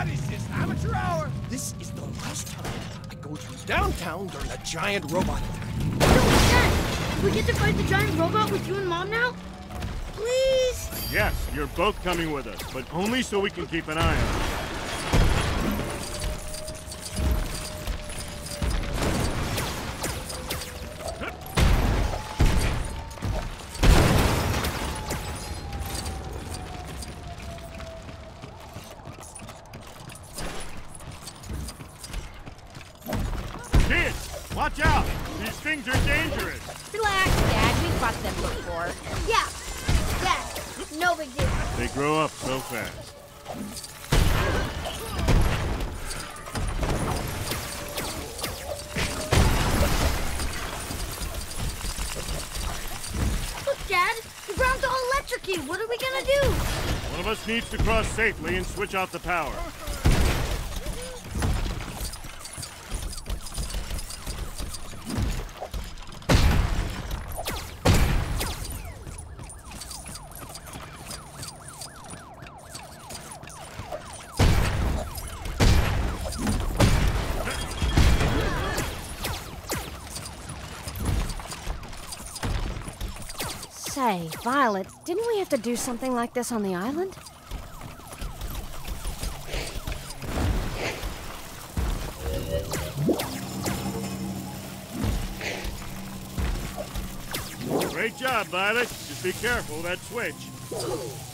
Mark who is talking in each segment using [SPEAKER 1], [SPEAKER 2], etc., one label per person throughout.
[SPEAKER 1] What is this, amateur hour? This is the last time I go through downtown during a giant robot attack.
[SPEAKER 2] No, Dad! We get to fight the giant robot with you and Mom now? Please?
[SPEAKER 3] Yes, you're both coming with us, but only so we can keep an eye on you.
[SPEAKER 2] What are we gonna do?
[SPEAKER 3] One of us needs to cross safely and switch out the power.
[SPEAKER 4] Violet, didn't we have to do something like this on the island?
[SPEAKER 3] Great job, Violet. Just be careful, that switch.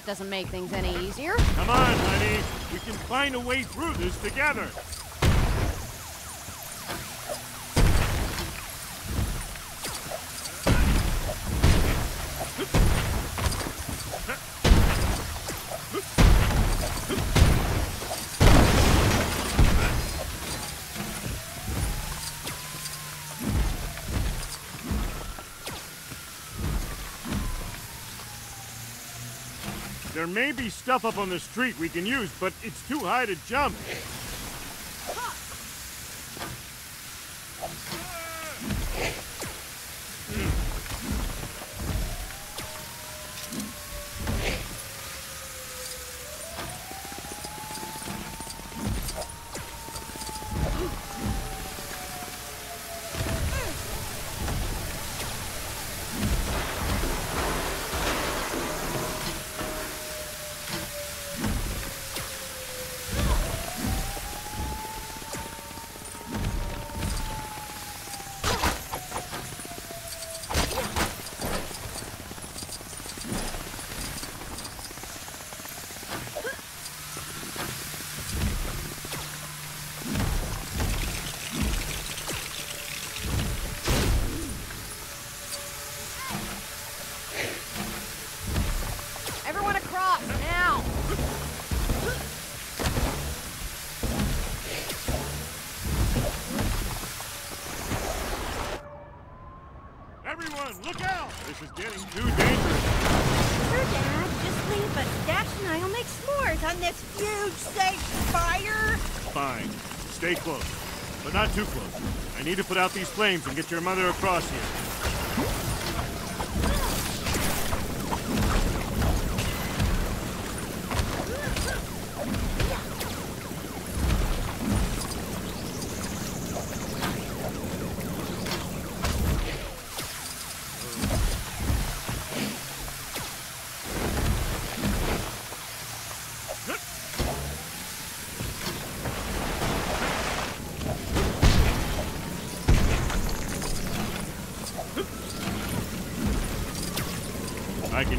[SPEAKER 4] That doesn't make things any easier.
[SPEAKER 3] Come on, honey. We can find a way through this together. There may be stuff up on the street we can use, but it's too high to jump. This is getting too dangerous.
[SPEAKER 5] Sure, Dad. Just leave us. Dash and I will make s'mores on this huge, safe fire.
[SPEAKER 3] Fine. Stay close. But not too close. I need to put out these flames and get your mother across here.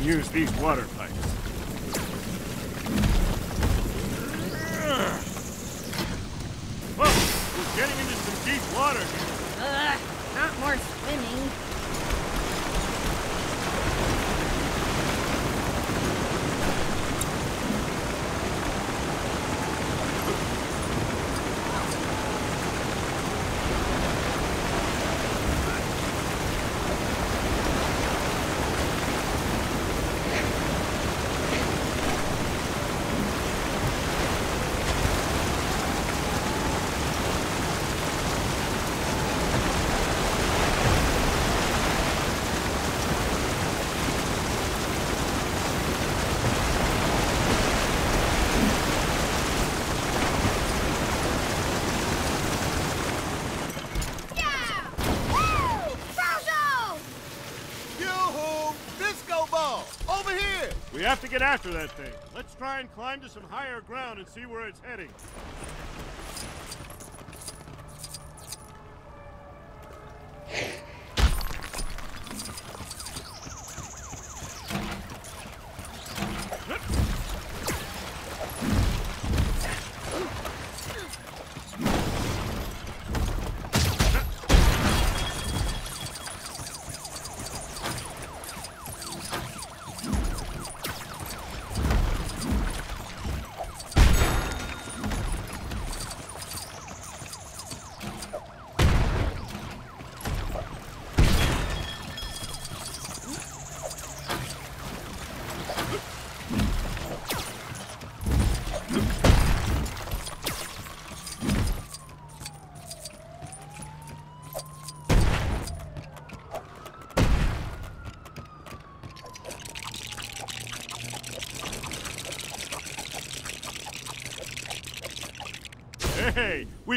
[SPEAKER 3] Use these water. Whoa! We're getting into some deep water here.
[SPEAKER 5] Ugh, not more swimming.
[SPEAKER 2] Yeah! Woo! Frozo!
[SPEAKER 1] Yoo-hoo! Disco ball! Over here!
[SPEAKER 3] We have to get after that thing. Let's try and climb to some higher ground and see where it's heading.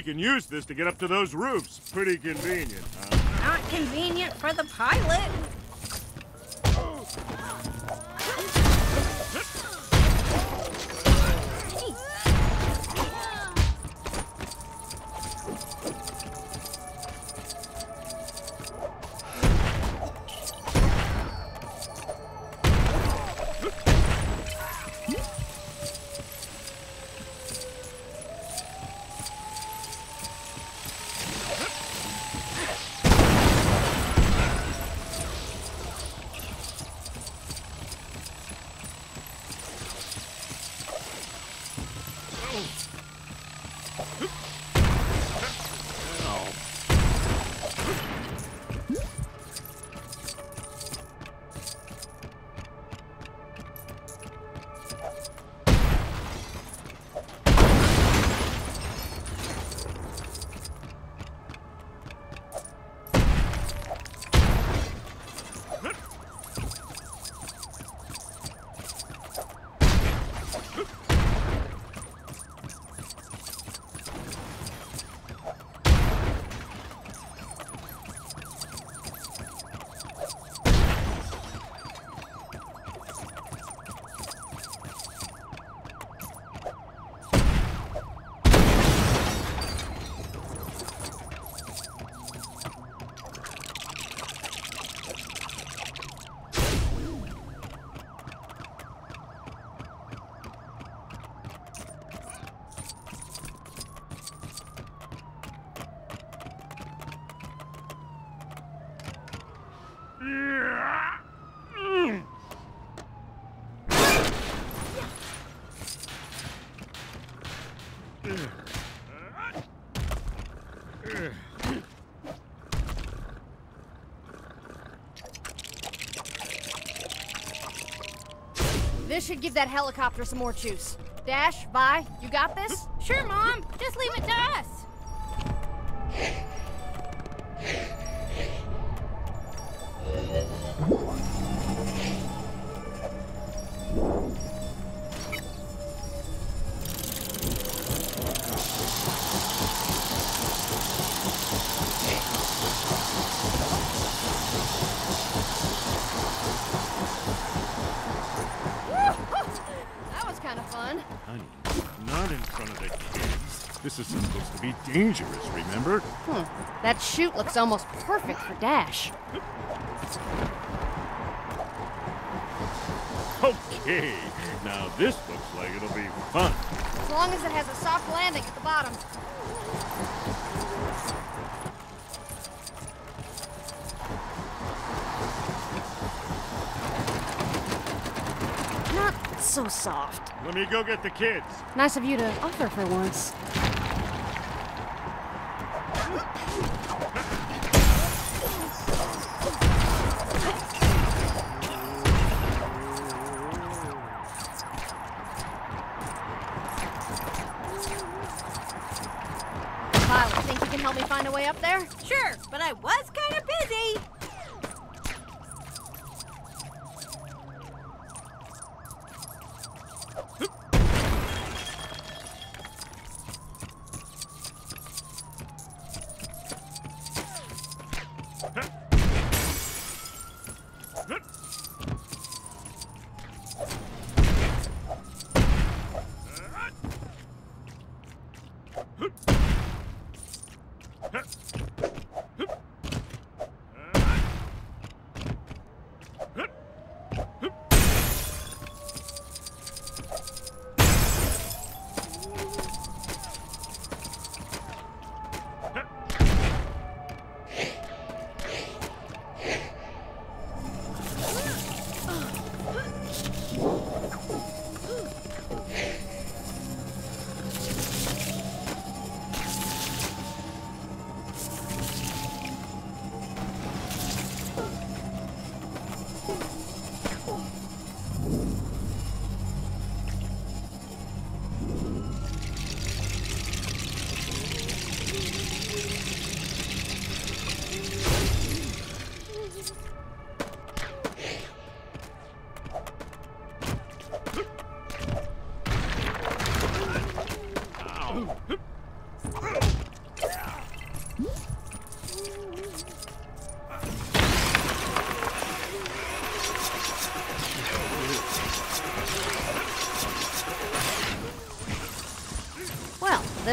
[SPEAKER 3] Can use this to get up to those roofs. Pretty convenient, huh?
[SPEAKER 5] Not convenient for the pilot.
[SPEAKER 4] This should give that helicopter some more juice. Dash, Vi, you got this?
[SPEAKER 2] Sure, Mom. Just leave it to us.
[SPEAKER 4] Chute looks almost perfect for Dash.
[SPEAKER 3] Okay, now this looks like it'll be fun.
[SPEAKER 4] As long as it has a soft landing at the bottom. Not so soft.
[SPEAKER 3] Let me go get the kids.
[SPEAKER 4] Nice of you to offer for once.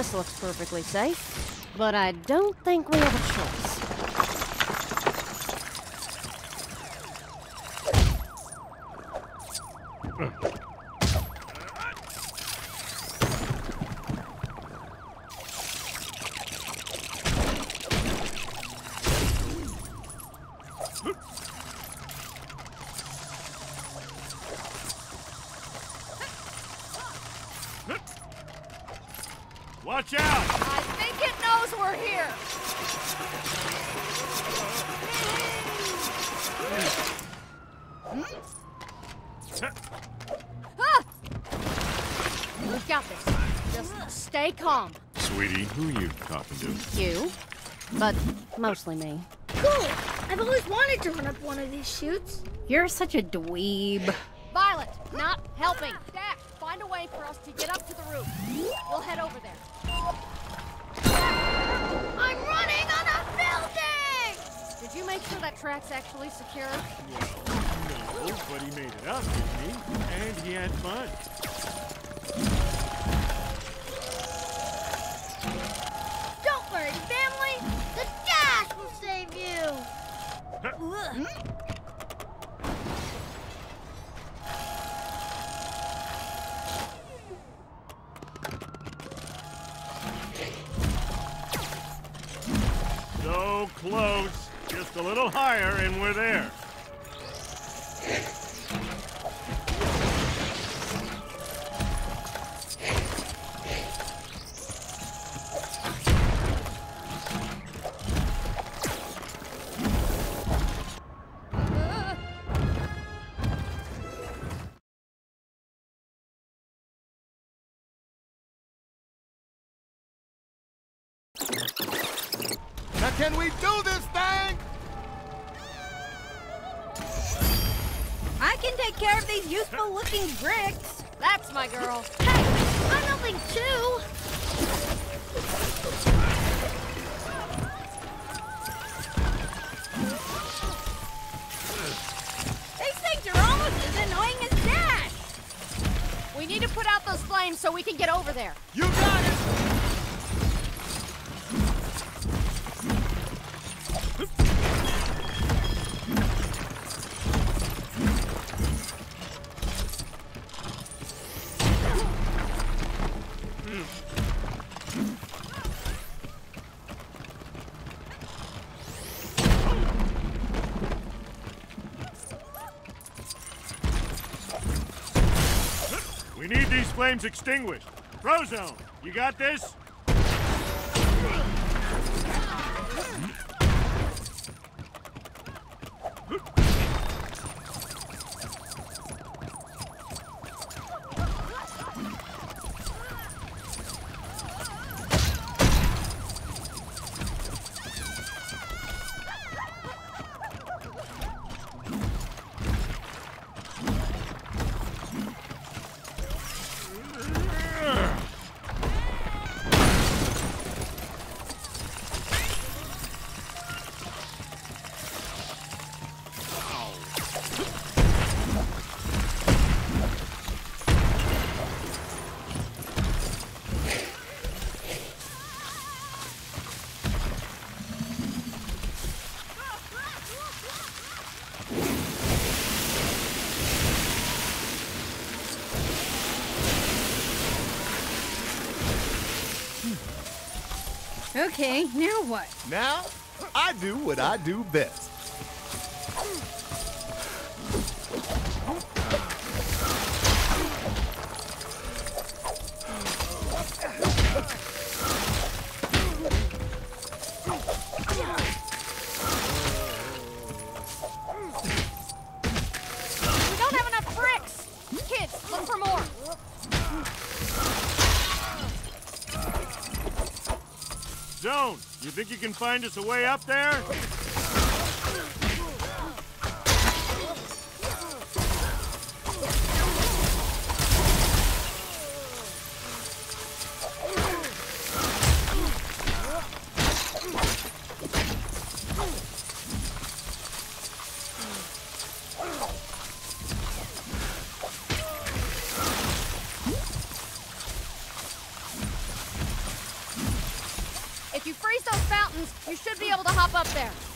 [SPEAKER 4] This looks perfectly safe, but I don't think we have a choice.
[SPEAKER 3] Watch out!
[SPEAKER 4] I think it knows we're here. Ah! We've got this. Just stay calm.
[SPEAKER 3] Sweetie, who you talking to?
[SPEAKER 4] You, but mostly me.
[SPEAKER 2] Cool. I've always wanted to run up one of these chutes.
[SPEAKER 5] You're such a dweeb.
[SPEAKER 4] Violet, not helping. Dash, find a way for us to get up to the roof. We'll head over there.
[SPEAKER 2] I'm running on a building!
[SPEAKER 4] Did you make sure that track's actually secure?
[SPEAKER 3] No, but he made it up, didn't he? And he had fun.
[SPEAKER 2] Don't worry, family. The dash will save you.
[SPEAKER 3] So close. Just a little higher and we're there.
[SPEAKER 4] Out so we can get over there.
[SPEAKER 1] You got it!
[SPEAKER 3] Flames extinguished. Frozone, you got this?
[SPEAKER 5] Okay, now what?
[SPEAKER 1] Now, I do what I do best.
[SPEAKER 3] Think you can find us a way up there?
[SPEAKER 4] Those fountains, you should be able to hop up there.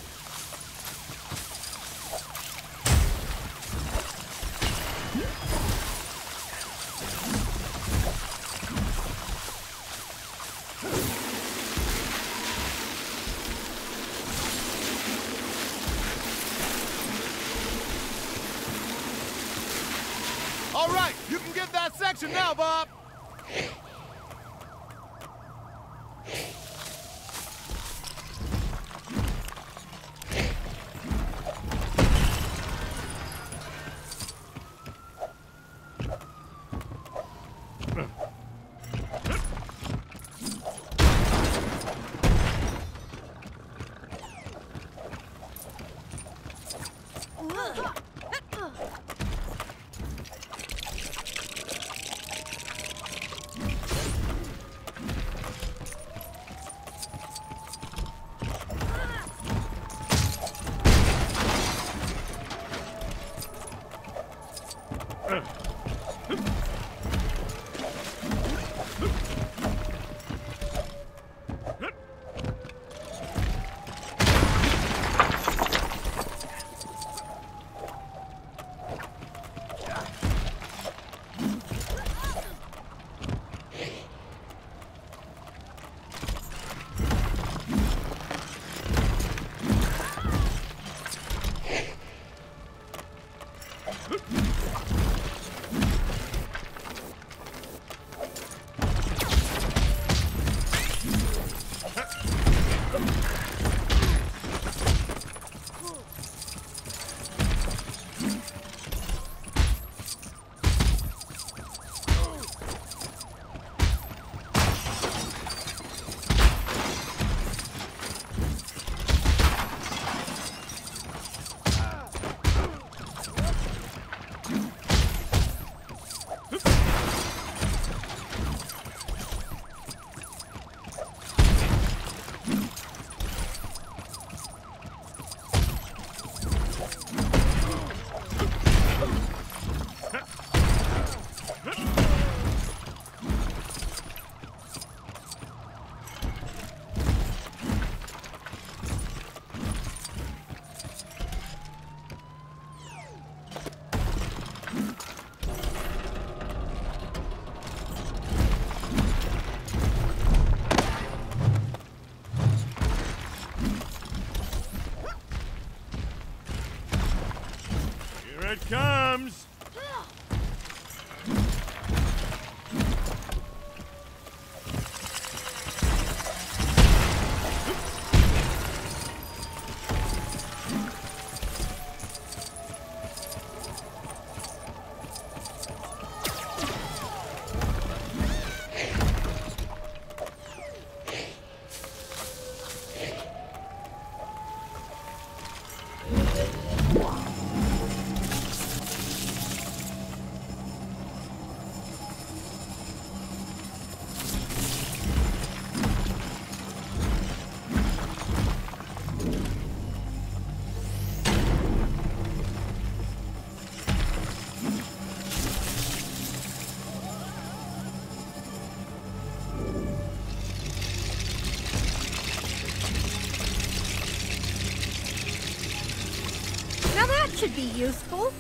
[SPEAKER 5] Should be useful.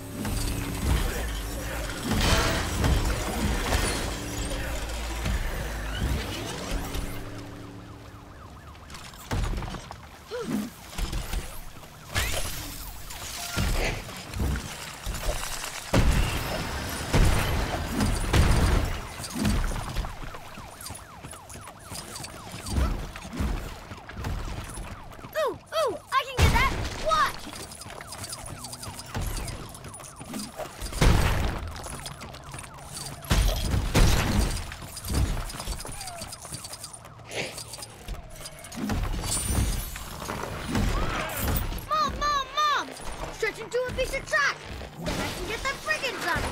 [SPEAKER 2] Piece of track. Then I can get the friggin' done.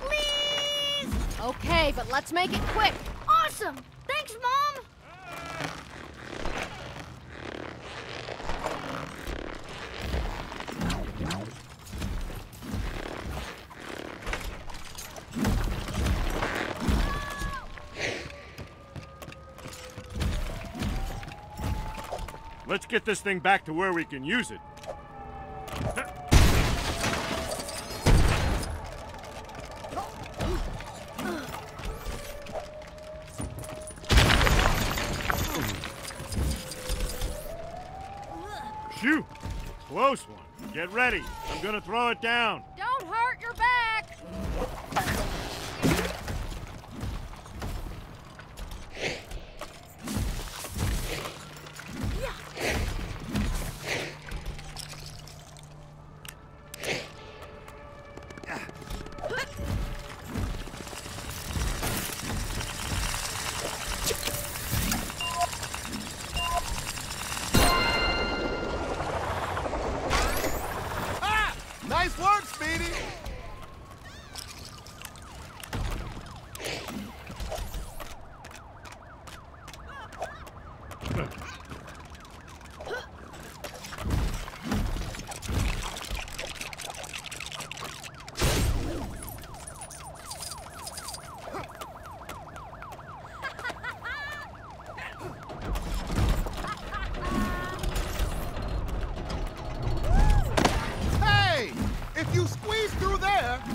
[SPEAKER 2] Please!
[SPEAKER 4] Okay, but let's make it quick.
[SPEAKER 2] Awesome! Thanks, mom!
[SPEAKER 3] Let's get this thing back to where we can use it. Ready. I'm gonna throw it down.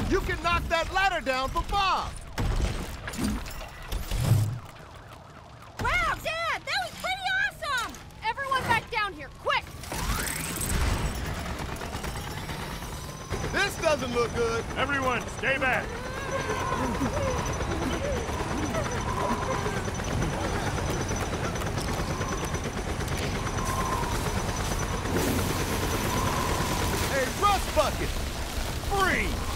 [SPEAKER 1] You can knock that ladder down for Bob!
[SPEAKER 5] Wow, Dad, that was pretty awesome!
[SPEAKER 4] Everyone back down here, quick!
[SPEAKER 1] This doesn't look good.
[SPEAKER 3] Everyone, stay back.
[SPEAKER 1] Hey, Rust Bucket! Free!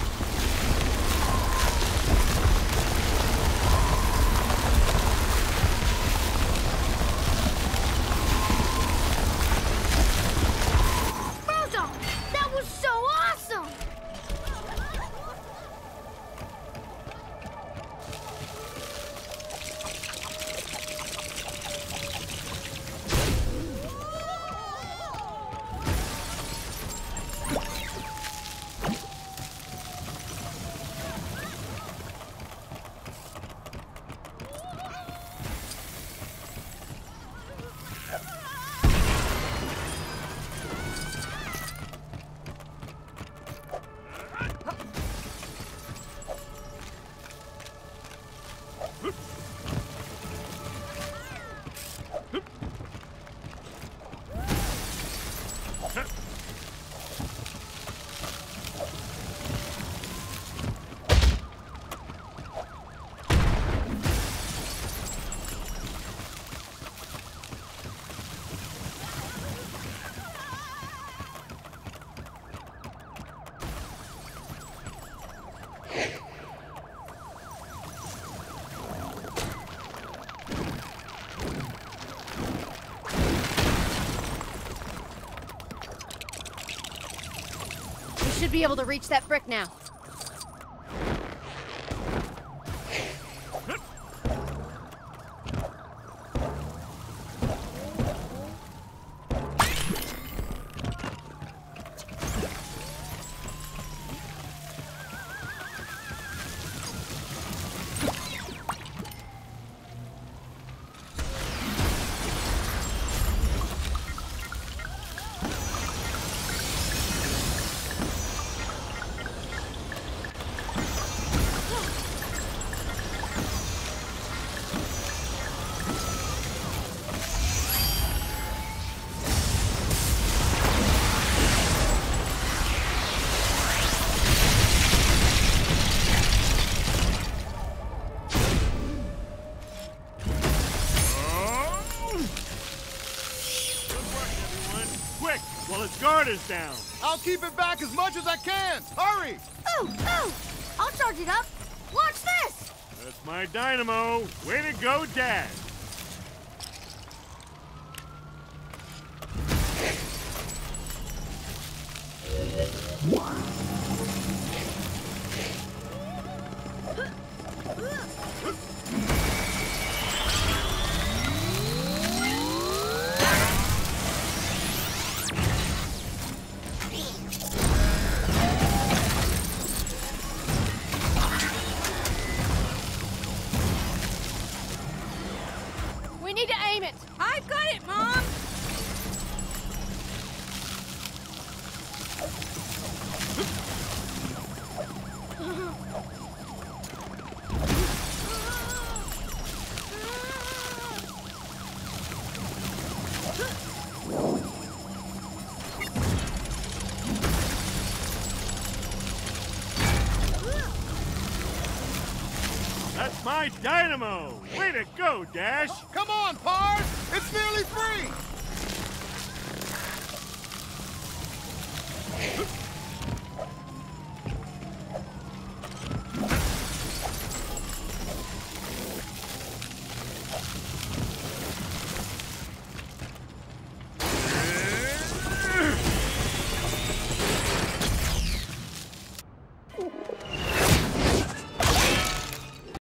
[SPEAKER 4] Should be able to reach that brick now.
[SPEAKER 3] While is down.
[SPEAKER 1] I'll keep it back as much as I can. Hurry!
[SPEAKER 2] Ooh, ooh! I'll charge it up. Watch this!
[SPEAKER 3] That's my dynamo. Way to go, Dad. My dynamo. Way to go, Dash.
[SPEAKER 1] Come on, Parrs! It's nearly free!